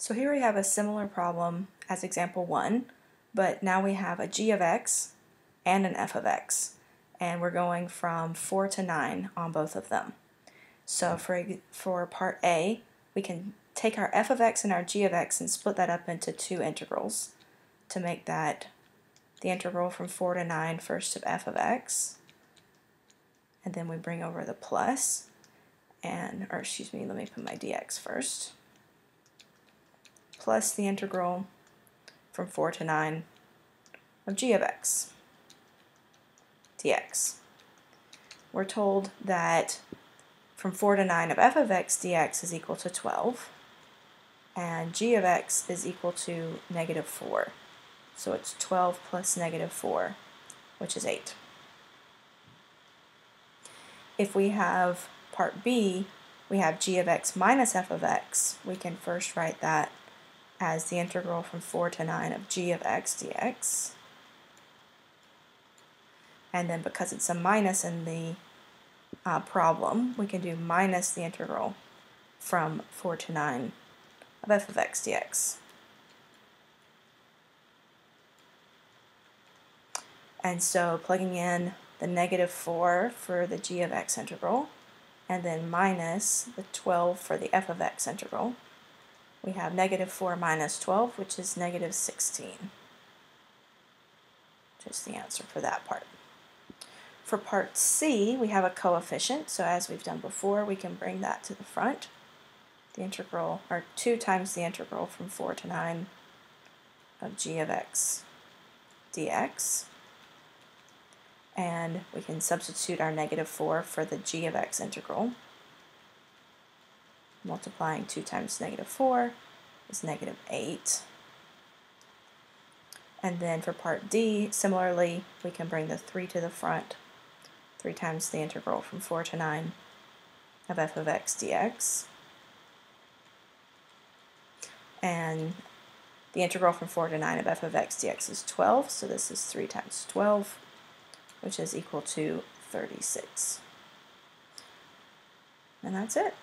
So here we have a similar problem as example 1, but now we have a g of x and an f of x, and we're going from 4 to 9 on both of them. So for, for part A, we can take our f of x and our g of x and split that up into two integrals to make that the integral from 4 to 9 first of f of x, and then we bring over the plus, and, or excuse me, let me put my dx first plus the integral from 4 to 9 of g of x dx. We're told that from 4 to 9 of f of x dx is equal to 12 and g of x is equal to negative 4. So it's 12 plus negative 4, which is 8. If we have part b, we have g of x minus f of x, we can first write that as the integral from 4 to 9 of g of x dx. And then because it's a minus in the uh, problem, we can do minus the integral from 4 to 9 of f of x dx. And so plugging in the negative 4 for the g of x integral, and then minus the 12 for the f of x integral, we have negative 4 minus 12, which is negative 16. Just the answer for that part. For part C, we have a coefficient, so as we've done before, we can bring that to the front. The integral, or 2 times the integral from 4 to 9 of g of x dx. And we can substitute our negative 4 for the g of x integral multiplying 2 times negative 4 is negative 8. And then for part D, similarly, we can bring the 3 to the front, 3 times the integral from 4 to 9 of f of x dx. And the integral from 4 to 9 of f of x dx is 12, so this is 3 times 12, which is equal to 36. And that's it.